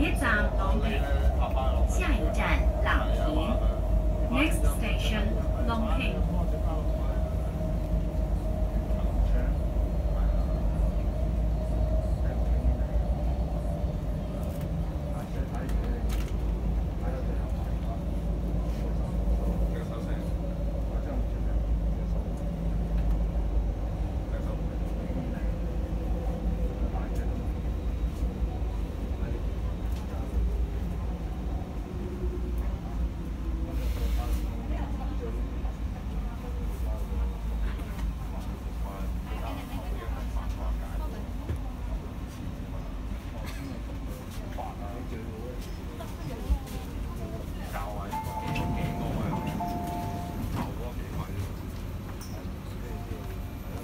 车站朗屏，下一站朗平。Next station Longping.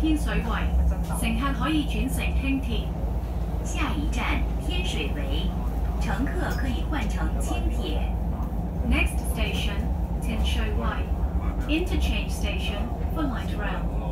天水围，乘客可以转乘轻铁。下一站天水围，乘客可以换乘轻铁。Next station, Tin Shui Wai. Interchange station for light rail.